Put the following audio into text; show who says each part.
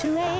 Speaker 1: to a